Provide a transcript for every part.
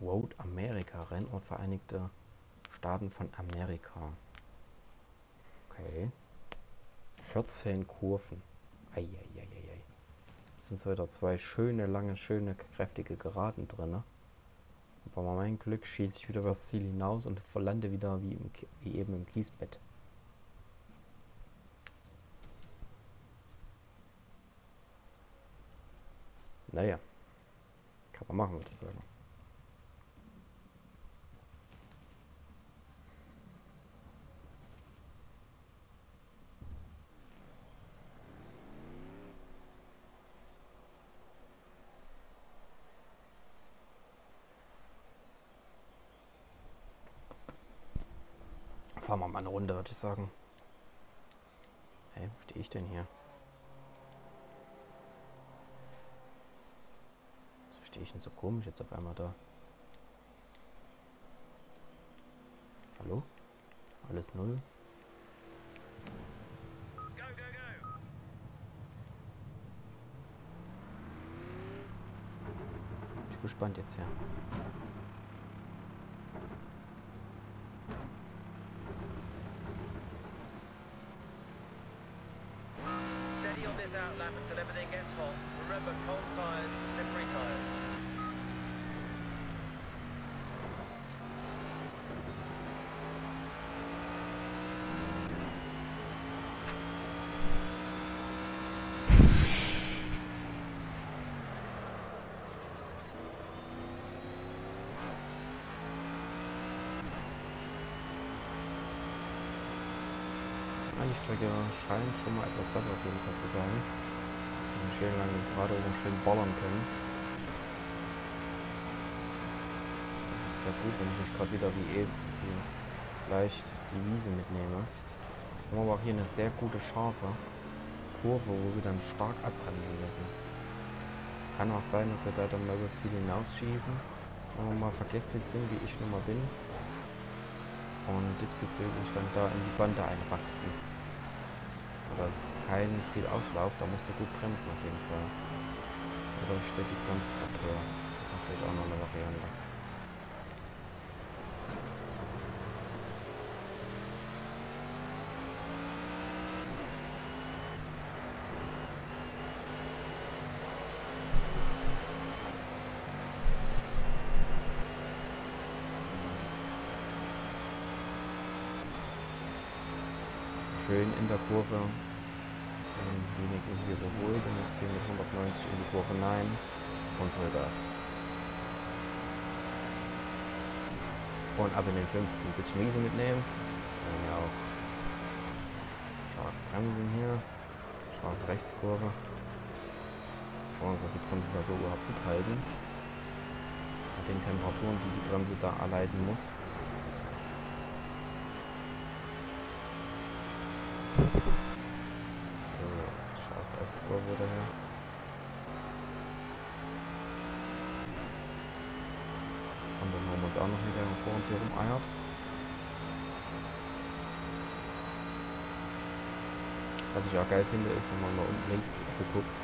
Road America, Rennort Vereinigte Staaten von Amerika. Okay. 14 Kurven. Eieieiei. Sind so wieder zwei schöne, lange, schöne, kräftige Geraden drin. Aber mein Glück schieße ich wieder über das Ziel hinaus und verlande wieder wie, im, wie eben im Kiesbett. Naja. Kann man machen, würde ich sagen. Fahren wir mal eine Runde, würde ich sagen. Hey, wo stehe ich denn hier? Wieso stehe ich denn so komisch jetzt auf einmal da? Hallo? Alles null? Ich bin gespannt jetzt hier. Steady Strecke scheint schon mal etwas besser auf jeden Fall zu sein. Und schön lang gerade oben schön ballern können. Das ist ja gut, wenn ich nicht gerade wieder wie eben wie leicht die Wiese mitnehme. Wir haben aber auch hier eine sehr gute scharfe Kurve, wo wir dann stark abbremsen müssen. Kann auch sein, dass wir da dann mal über das Ziel hinausschießen. Wenn wir mal vergesslich sind, wie ich nun mal bin. Und diesbezüglich dann da in die Bande einrasten. Aber es ist kein viel Auslauf, da musst du gut bremsen auf jeden Fall. Oder steht die Bremskraft höher. Das ist natürlich auch noch eine Variante. Schön in der Kurve. Denjenigen hier überholt und jetzt hier mit 190 in die Kurve nein und Vollgas. Und ab in den fünften ein bisschen Miese mitnehmen. Dann ja auch stark bremsen hier. Stark Rechtskurve. Schauen uns, dass die Bremse da so überhaupt mithalten. Mit den Temperaturen, die die Bremse da erleiden muss. So, scharf Rechtskurve wieder her. Und dann haben wir uns auch noch mit der vor uns hier rumeiert. Was ich auch geil finde, ist, wenn man mal unten links guckt,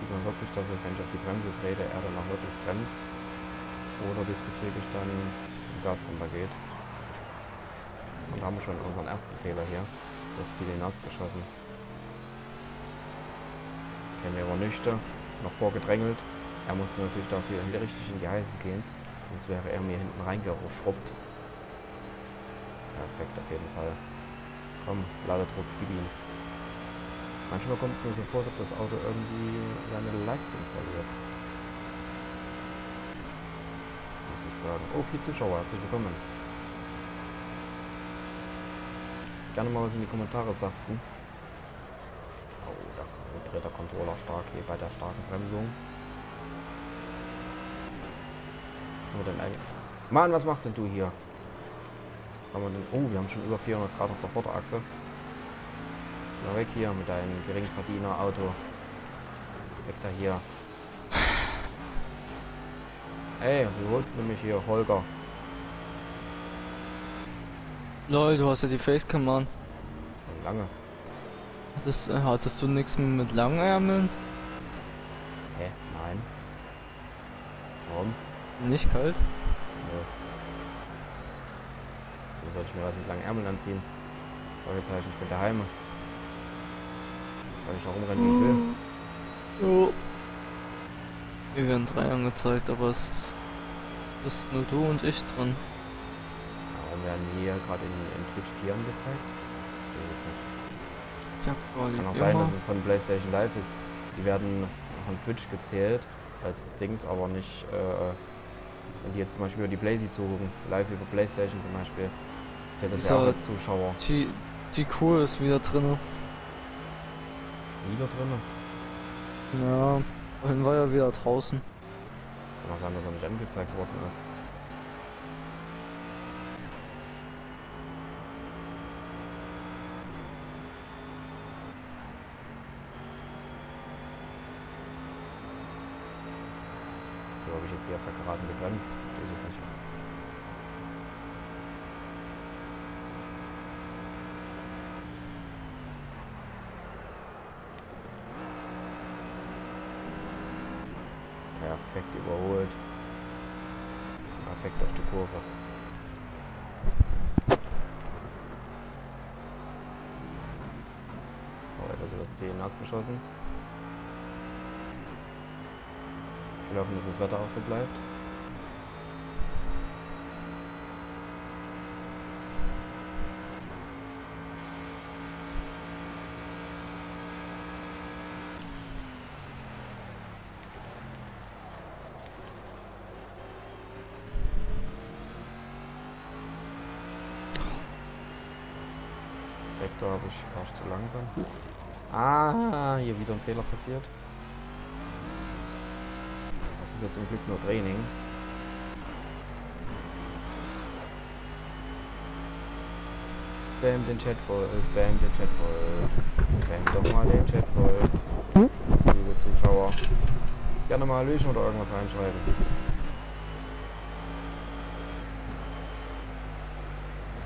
sieht man wirklich, dass er, wenn ich auf die Bremse trete, er dann auch wirklich bremst. Oder diesbezüglich dann Gas runtergeht. Und da haben wir schon unseren ersten Fehler hier. Das Ziel hinausgeschossen. Camero nüchter, noch vorgedrängelt. Er musste natürlich dafür wieder richtig in die Heiße gehen. Sonst wäre er mir hinten reingeschrubbt. Perfekt auf jeden Fall. Komm, Ladedruck, gib ihn. Manchmal kommt es mir so vor, als ob das Auto irgendwie seine Leistung verliert. Muss ich sagen. Viel Zuschauer, herzlich willkommen. Gerne mal was in die Kommentare sagten. Oh, da dreht der Controller stark hier bei der starken Bremsung. Eigentlich? Mann, was machst denn du hier? Was haben wir denn? Oh, wir haben schon über 400 Grad auf der Vorderachse. Na weg hier mit deinem Geringverdiener-Auto. Weg da hier. Ey, so holst du mich hier, Holger. Lol, du hast ja die Facecam an. Lange. Das ist, äh, hattest du nichts mit langen Ärmeln? Hä? Nein. Warum? Nicht kalt? Nö. Dann sollte ich mir was mit langen Ärmeln anziehen. Fragezeichen, ich bin daheim. Kann ich noch rumrennen, wie ich will. Jo. Mir werden drei angezeigt, aber es ist, ist nur du und ich dran. Werden hier gerade in, in Twitch 4 angezeigt? Ich nicht. Ja, Kann auch sein, dass es von PlayStation Live ist. Die werden von Twitch gezählt als Dings, aber nicht, äh, wenn die jetzt zum Beispiel über die Blazy zugucken, live über PlayStation zum Beispiel, zählt das ja auch als Zuschauer. Die, die Kur ist wieder drin. Wieder drin. Ja, vorhin war ja wieder draußen. Kann auch sein, dass er nicht angezeigt worden ist. So habe ich jetzt hier auf der Geraden gebremst. Tue ich jetzt nicht. Perfekt überholt. Perfekt auf die Kurve. Oh, etwas über das Ziel hinausgeschossen. Ich Wetter auch so bleibt. Sektor habe ich war zu langsam. Ah, hier wieder ein Fehler passiert. Jetzt zum Glück nur Training. Spam den Chat voll, äh, spam den Chat voll. Spam doch mal den Chat voll. Liebe Zuschauer. Gerne mal Hallöchen oder irgendwas reinschreiben.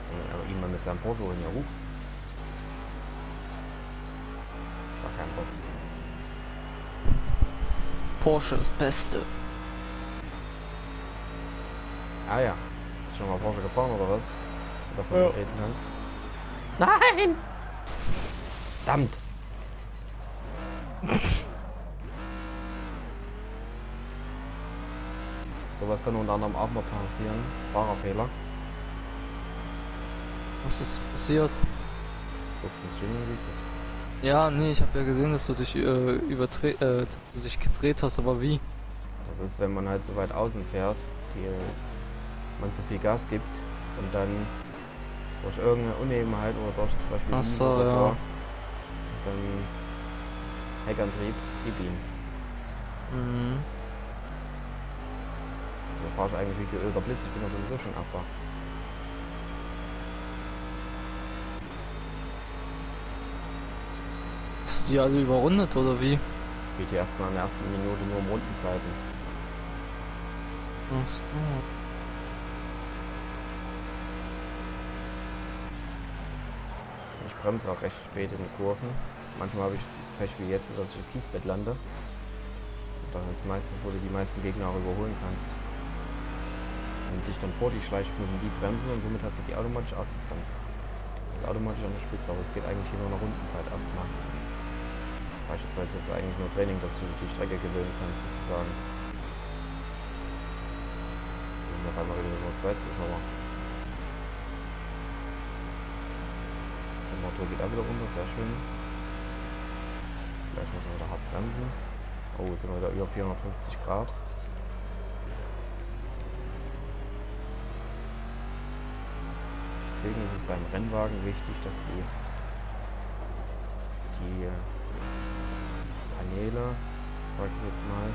So, aber ihn mal mit seinem Porsche holen, ja, uh. War kein Bock. Porsche ist Beste. Ah ja. Du schon mal Porsche gefahren oder was? Dass du davon Ja. reden kannst. Nein! Verdammt! Sowas kann unter anderem auch mal passieren. Fahrerfehler. Was ist passiert? Guckst du Streaming, siehst du es. Ja, nee, ich habe ja gesehen, dass du dich äh, überdreht, äh, dass du dich gedreht hast, aber wie? Das ist, wenn man halt so weit außen fährt, die man so viel Gas gibt und dann durch irgendeine Unebenheit oder durch zum Beispiel Ach so, oder ja. dann Heckantrieb, gib ihn. Mhm. So fahr ich eigentlich wie geölter Blitz, ich bin ja sowieso schon erster. Hast du die alle überrundet oder wie? Geht hier erstmal in der ersten Minute nur um Rundenzeiten. Ach so. Bremse auch recht spät in den Kurven. Manchmal habe ich das Pech wie jetzt, dass ich im Kiesbett lande. Dann ist meistens, wo du die meisten Gegner auch überholen kannst. Wenn dich dann vor die schleichst, müssen die bremsen und somit hast du die automatisch ausgebremst. Das ist automatisch an der Spitze, aber es geht eigentlich nur nach Rundenzeit erstmal. Beispielsweise ist es eigentlich nur Training, dass du die Strecke gewöhnen kannst, sozusagen. So, auf einmal wieder nur zwei Zuschauer. Motor geht auch wieder runter, sehr schön. Gleich müssen wir wieder hart bremsen. Oh, jetzt sind wir wieder über 450 Grad. Deswegen ist es beim Rennwagen wichtig, dass die, die Paneele, sag ich jetzt mal,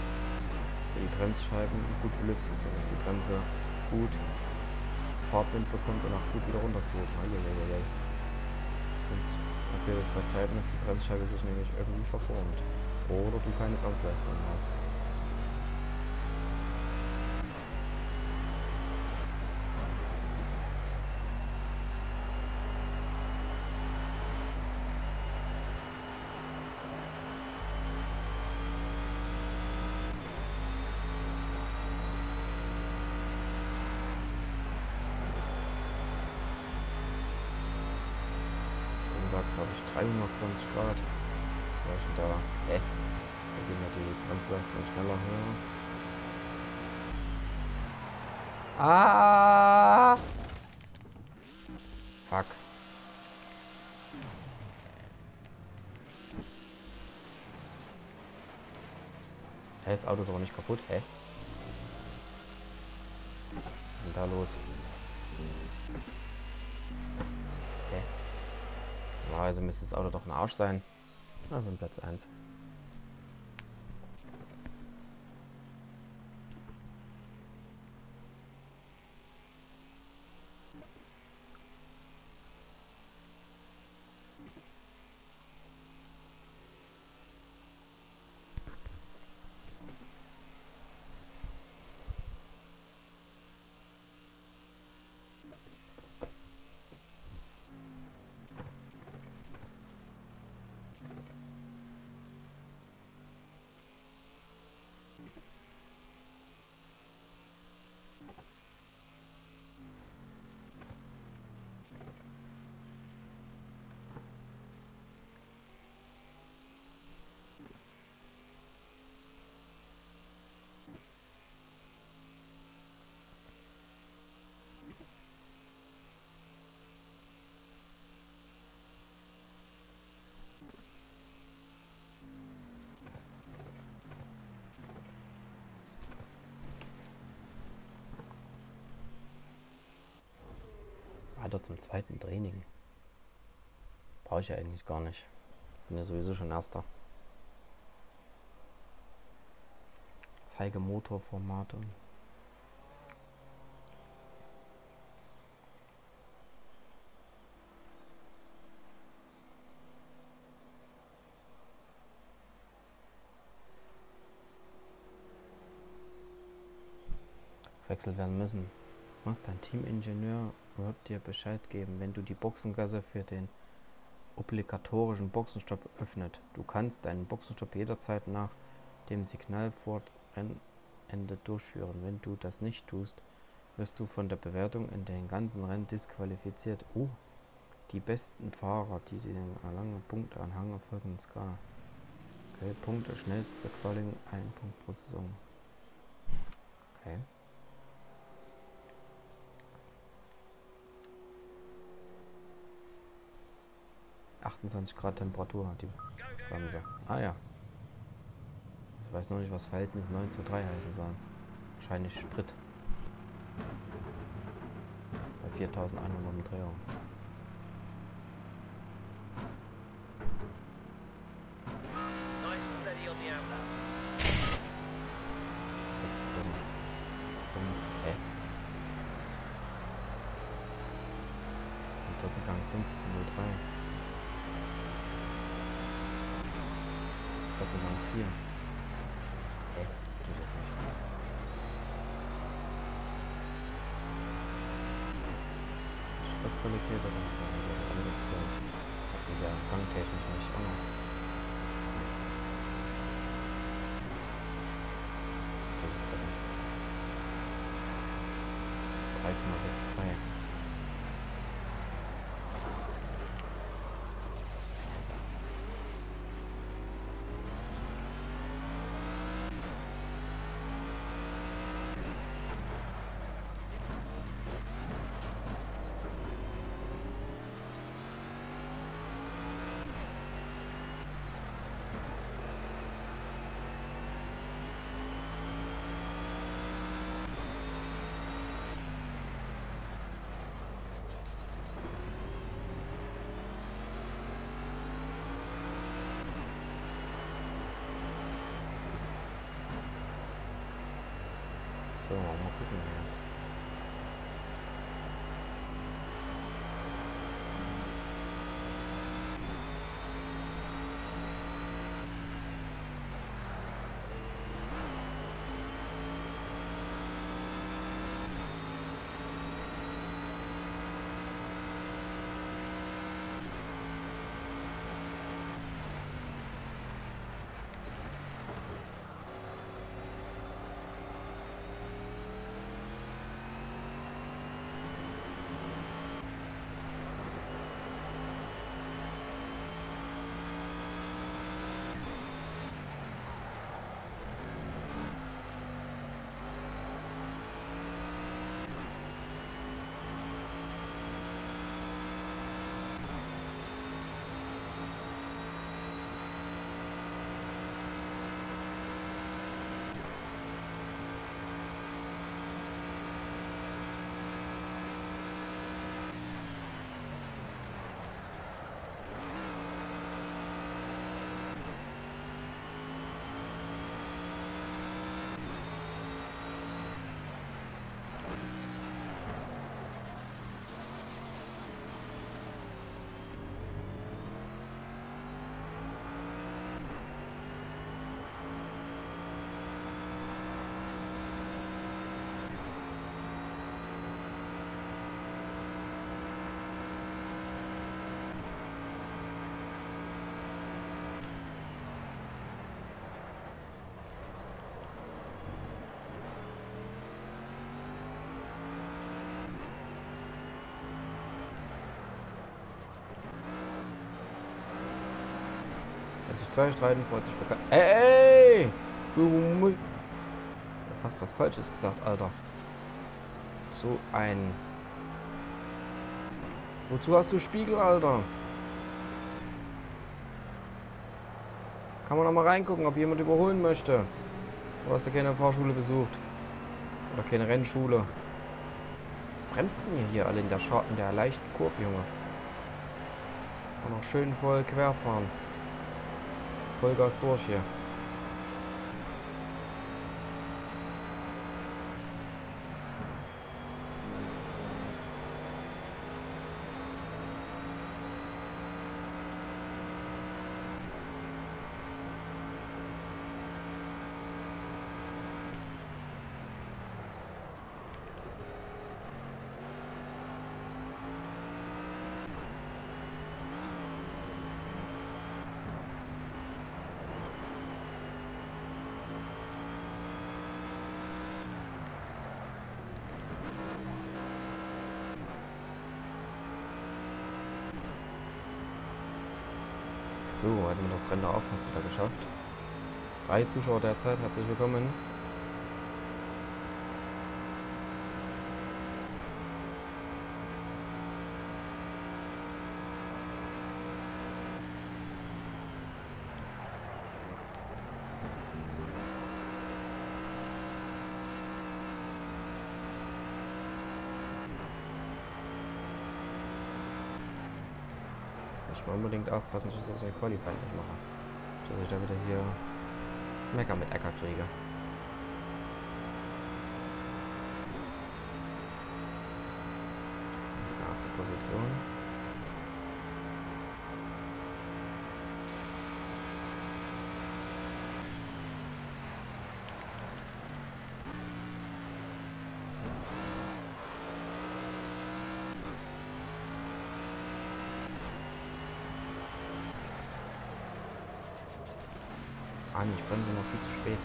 die Bremsscheiben gut belüftet sind, dass die Bremse gut Fahrtwind bekommt und auch gut wieder runterfährt. Sonst passiert es bei Zeiten, dass die Bremsscheibe sich nämlich irgendwie verformt. Oder du keine Bremsleistung hast. Fuck. Hä, das Auto ist aber nicht kaputt, hä? Was ist da los? Hä? Normalerweise müsste das Auto doch ein Arsch sein. Na, bin Platz 1. Weiter zum zweiten Training. Brauche ich ja eigentlich gar nicht. Bin ja sowieso schon erster. Zeige Motorformate. Wechselt werden müssen. Was dein Teamingenieur wird dir Bescheid geben, wenn du die Boxengasse für den obligatorischen Boxenstopp öffnet. Du kannst deinen Boxenstopp jederzeit nach dem Signal vor Rennende durchführen. Wenn du das nicht tust, wirst du von der Bewertung in den ganzen Rennen disqualifiziert. Oh, die besten Fahrer, die den langen Punktanhang erfolgen Skala. Okay, Punkte, schnellste Qualing, ein Punkt pro Saison. Okay. 28 Grad Temperatur hat die Bremse. Ah ja. Ich weiß noch nicht, was Verhältnis 9 zu 3 heißen soll. Wahrscheinlich Sprit. Bei 4100 Umdrehungen. Nice and steady on the outlap. 6 zu 5. Hä? Das ist ein Doppelgang 5 zu 03. Doppelgang 4. Hä? Tut das nicht. Schrittqualität oder was? Das ist alles gleich. Hat mit der Gangtechnik nicht anders. Das ist drin. 3,63. So, mal gucken. Ja. Zwei Streiten freut sich bekannt. Ey! Du Fast was Falsches gesagt, Alter. So ein... Wozu hast du Spiegel, Alter? Kann man noch mal reingucken, ob jemand überholen möchte. Du hast ja keine Fahrschule besucht. Oder keine Rennschule. Was bremst denn hier alle in der, Scha in der leichten Kurve, Junge? Und noch schön voll quer fahren. Vollgas durch hier. Das Rennen auch fast wieder geschafft. Drei Zuschauer derzeit, herzlich willkommen. Muss man unbedingt aufpassen, dass ich das in Qualifying nicht mache. Dass ich da wieder hier Mecker mit Äcker kriege. Erste Position. Mann, ich bremse noch viel zu spät.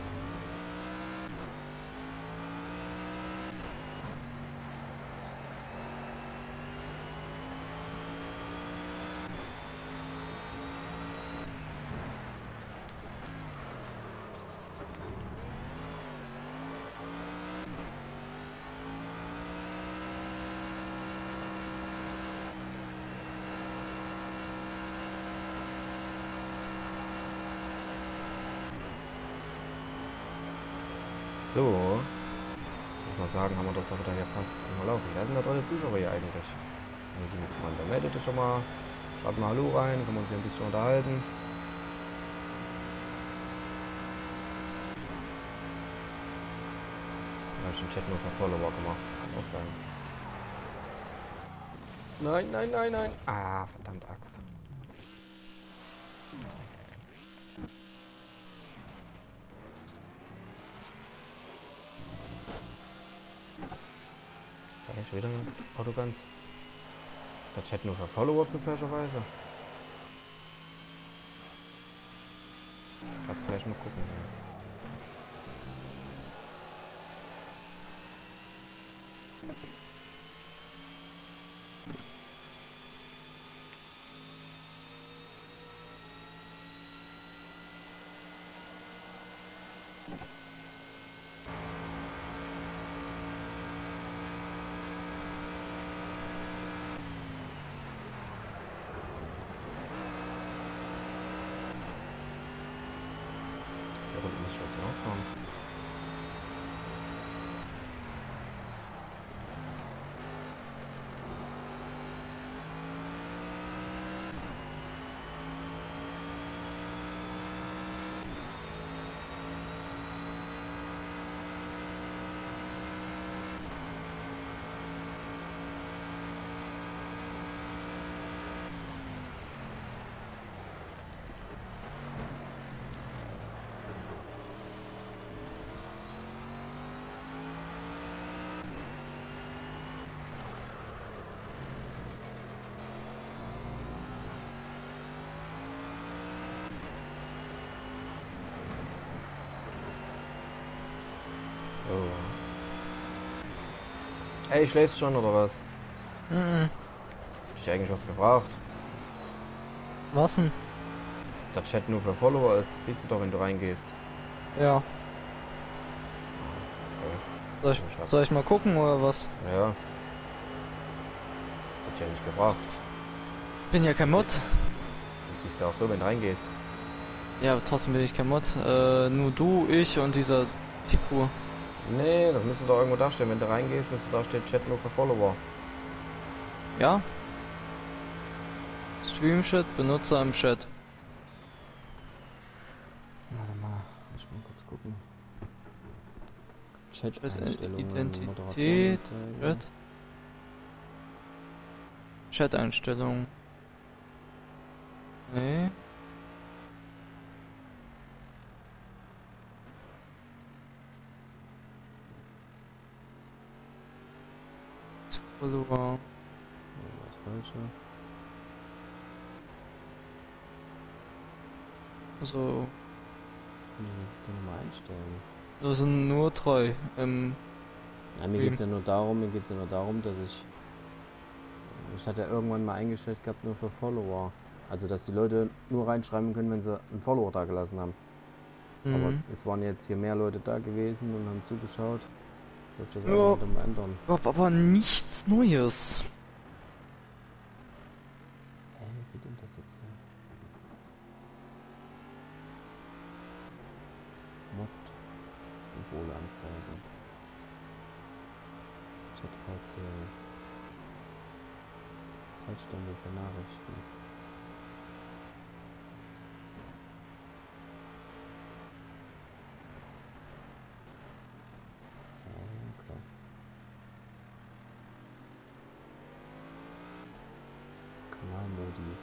So. Muss mal sagen, haben wir das doch wieder hier fast laufen. Wer sind da tolle Zuschauer hier eigentlich? Die miteinander. Meldet schon mal. Schreibt mal Hallo rein, können wir uns hier ein bisschen unterhalten. Ja, ich den Chat nur per Follower gemacht. Kann auch sein. Nein, nein, nein, nein. Ah, verdammt Axt. Ich wieder ein Auto ganz? Ist der Chat nur für Follower zufälligerweise? Ich gleich mal gucken. Ja. Der Runde muss ich jetzt aufbauen. So. Ey, schläfst schon oder was? Mhm. Hab ich eigentlich was gebraucht? Was denn? der Chat nur für Follower ist, das siehst du doch, wenn du reingehst. Ja. Okay. Soll ich, soll ich mal gucken oder was? Ja. Das hat ja nicht gebracht. Bin ja kein Mod. Das siehst du auch so, wenn du reingehst. Ja, aber trotzdem bin ich kein Mod. Äh, nur du, ich und dieser Tiku. Nee, das müsste doch irgendwo dastehen. Wenn du reingehst, müsste da stehen Chat nur für Follower. Ja? Stream-Chat, Benutzer im Chat. Warte mal, ich mal kurz gucken. Chat, Chat-Einstellungen, Identität, Moderatorenanzeige. Chat. Chat-Einstellungen. Nee. Follower. Oh, Das falsche. Also, Nee, das ist ja nochmal einstellen. das sind nur drei. Ähm, Ja, mir geht's ja nur darum, mir geht's ja nur darum, dass ich. Ich hatte ja irgendwann mal eingestellt gehabt nur für Follower. Also dass die Leute nur reinschreiben können, wenn sie einen Follower da gelassen haben. Aber mhm. es waren jetzt hier mehr Leute da gewesen und haben zugeschaut. Ich das Ja. ändern. aber nichts Neues. Hä, wie geht denn das jetzt hier? Mod. Symbolanzeige. Chat aussehen. Zeitstempel für Nachrichten. Äh, okay. Kanalmodi.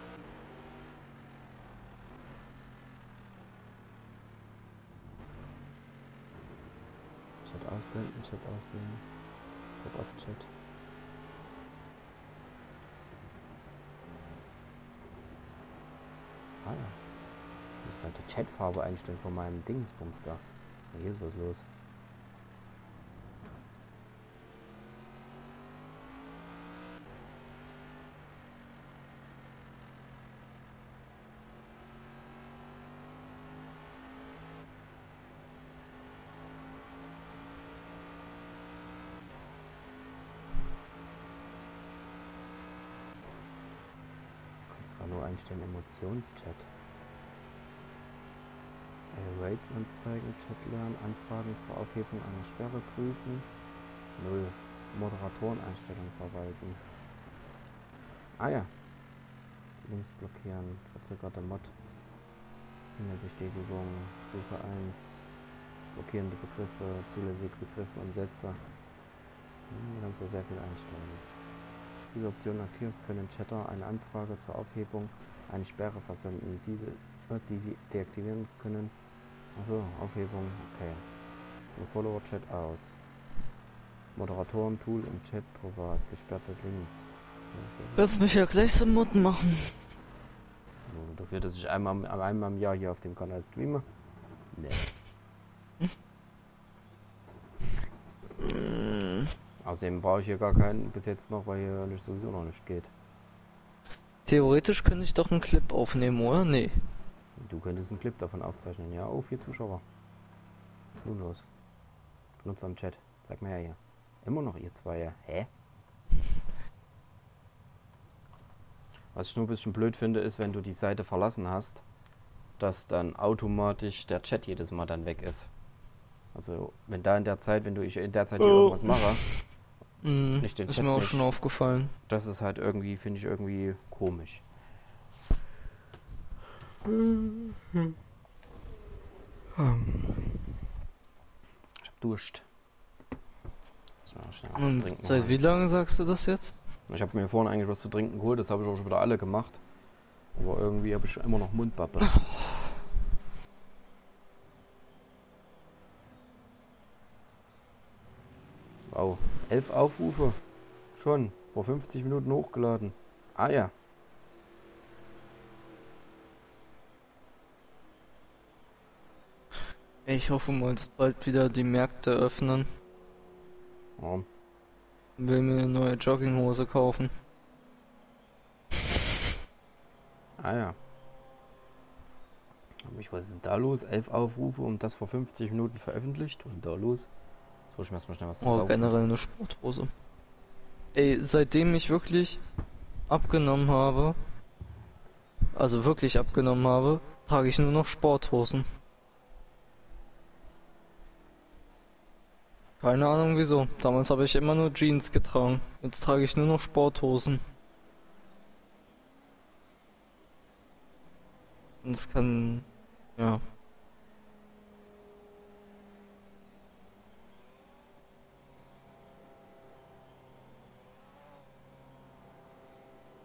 Chat ausblenden, Chat aussehen. Pop-up-Chat. Ah ja. Ich muss gerade die Chatfarbe einstellen von meinem Dingsbums da. Hier ist was los. Kannst du nur einstellen, Emotionen, Chat. Äh, Rates anzeigen, Chat lernen, Anfragen zur Aufhebung einer Sperre prüfen. Null. Moderatoreneinstellungen verwalten. Ah ja. Links blockieren, verzögerte Mod. In der Bestätigung, Stufe 1. Blockierende Begriffe, zulässige Begriffe und Sätze. Hm, kannst du sehr viel einstellen. Diese Option aktivierst, können Chatter eine Anfrage zur Aufhebung eine Sperre versenden. Diese, äh, die sie deaktivieren können. Achso, Aufhebung, okay. Nur Follower-Chat aus. Moderatoren-Tool im Chat privat. Gesperrte Links. Willst mich ja gleich zum Mod machen. Dafür, dass ich einmal, am- einmal im Jahr hier auf dem Kanal streame? Nee. Außerdem brauche ich hier gar keinen bis jetzt noch, weil hier nicht sowieso noch nicht geht. Theoretisch könnte ich doch einen Clip aufnehmen, oder? Nee. Du könntest einen Clip davon aufzeichnen, ja? Oh, vier Zuschauer. Nun los. Benutzer im Chat. Sag mal her hier. Immer noch ihr zwei, ja. Hä? Was ich nur ein bisschen blöd finde, ist, wenn du die Seite verlassen hast, dass dann automatisch der Chat jedes Mal dann weg ist. Also, wenn da in der Zeit, wenn du ich in der Zeit hier Oh. irgendwas mache, Mhm. Nicht den Ist Chat mir auch nicht. schon aufgefallen. das ist halt irgendwie, finde ich irgendwie komisch. Ich hab Durst. Mal Und trinken seit holen. wie lange sagst du das jetzt? Ich habe mir vorhin eigentlich was zu trinken geholt, das habe ich auch schon wieder alle gemacht. Aber irgendwie habe ich immer noch Mundbappe. Wow, elf Aufrufe. Schon, vor 50 Minuten hochgeladen. Ah ja. Ich hoffe mal, dass bald wieder die Märkte öffnen. ja. Will mir eine neue Jogginghose kaufen. Ah ja. Ich, was ist denn da los? Elf Aufrufe und das vor 50 Minuten veröffentlicht? Was ist denn da los? So, ich mach mal schnell was Oh, generell eine Sporthose. Ey, seitdem ich wirklich abgenommen habe, also wirklich abgenommen habe, trage ich nur noch Sporthosen. Keine Ahnung wieso. Damals habe ich immer nur Jeans getragen. Jetzt trage ich nur noch Sporthosen. Und es kann, ja.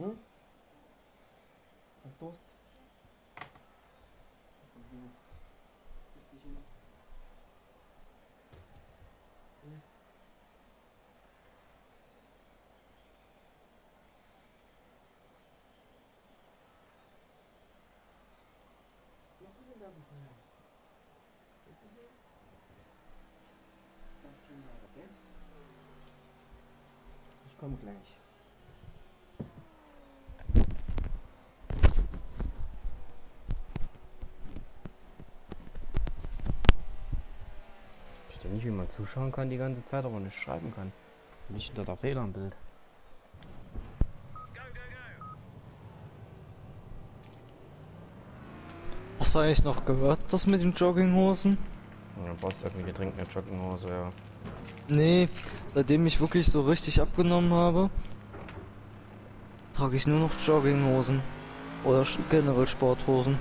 Hm? Hast Durst? Ich komme gleich. Ich verstehe nicht, wie man zuschauen kann die ganze Zeit, aber nicht schreiben kann. Nicht da der Fehler im Bild. Hast du eigentlich noch gehört, das mit den Jogginghosen? Und dann brauchst du irgendwie Getränk, eine Jogginghose, ja. Nee, seitdem ich wirklich so richtig abgenommen habe, trage ich nur noch Jogginghosen. Oder generell Sporthosen.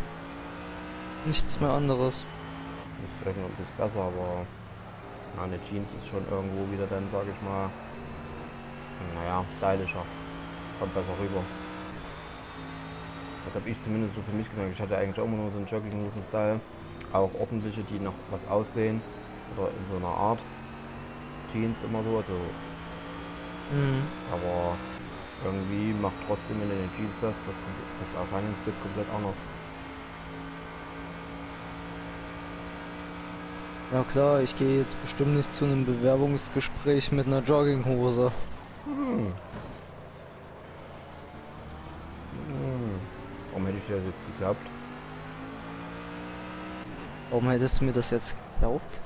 Nichts mehr anderes. Ist vielleicht noch ein bisschen besser, aber na, eine Jeans ist schon irgendwo wieder dann, sag ich mal, naja, stylischer. Kommt besser rüber. Das habe ich zumindest so für mich gemerkt. Ich hatte eigentlich auch immer nur so einen Jogginghosen-Style. Auch ordentliche, die noch was aussehen. Oder in so einer Art. Jeans immer so, also Mhm. Aber irgendwie macht trotzdem, wenn du den Jeans hast, das, das Erscheinungsbild komplett anders. Ja klar, ich gehe jetzt bestimmt nicht zu einem Bewerbungsgespräch mit einer Jogginghose. Hm. Hm. Warum hätte ich das jetzt geglaubt? Warum hättest du mir das jetzt geglaubt?